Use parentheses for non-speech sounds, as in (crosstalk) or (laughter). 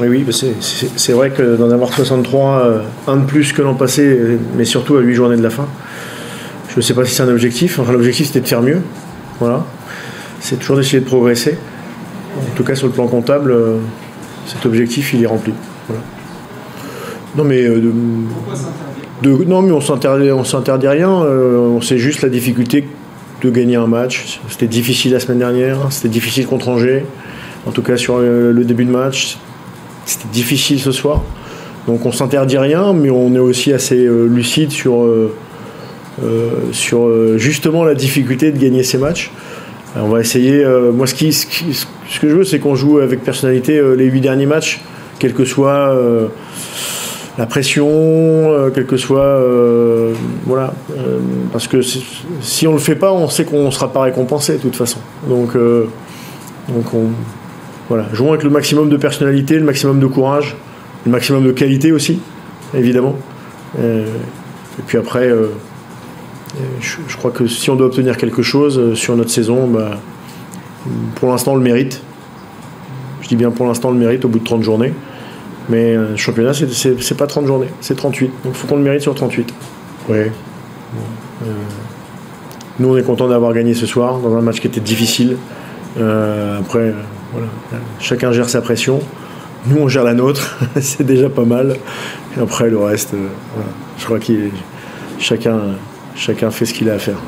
Oui, oui, bah, c'est- vrai que d'en avoir 63, euh, un de plus que l'an passé, mais surtout à 8 journées de la fin, je ne sais pas si c'est un objectif. Enfin, l'objectif c'était de faire mieux. Voilà. C'est toujours d'essayer de progresser. En tout cas, sur le plan comptable, euh, cet objectif il est rempli. Voilà. Non, mais. euh, de- de- non, mais on s'interdit, on s'interdit rien. on sait juste la difficulté de gagner un match. C'était difficile la semaine dernière. C'était difficile contre Angers. En tout cas, sur le début de match, c'était difficile ce soir. Donc on s'interdit rien, mais on est aussi assez euh, lucide sur, euh, euh, justement la difficulté de gagner ces matchs. On va essayer. moi, ce, que je veux, c'est qu'on joue avec personnalité les huit derniers matchs, quelle que soit la pression, euh, quelle que soit. voilà. Parce que si on le fait pas, on sait qu'on ne sera pas récompensé de toute façon. Donc, donc on, voilà, jouons avec le maximum de personnalité, le maximum de courage, le maximum de qualité aussi, évidemment. Euh, et puis après, euh, euh, je, je crois que si on doit obtenir quelque chose sur notre saison, bah, pour l'instant, on le mérite. Je dis bien pour l'instant, on le mérite au bout de 30 journées. Mais le championnat, c'est- pas 30 journées, c'est 38. Donc il faut qu'on le mérite sur 38. Ouais. Bon, euh, nous, on est content d'avoir gagné ce soir dans un match qui était difficile. Euh, après, chacun gère sa pression. Nous, on gère la nôtre. (laughs) c'est déjà pas mal. Et après, le reste, euh, je crois que chacun, chacun fait ce qu'il a à faire.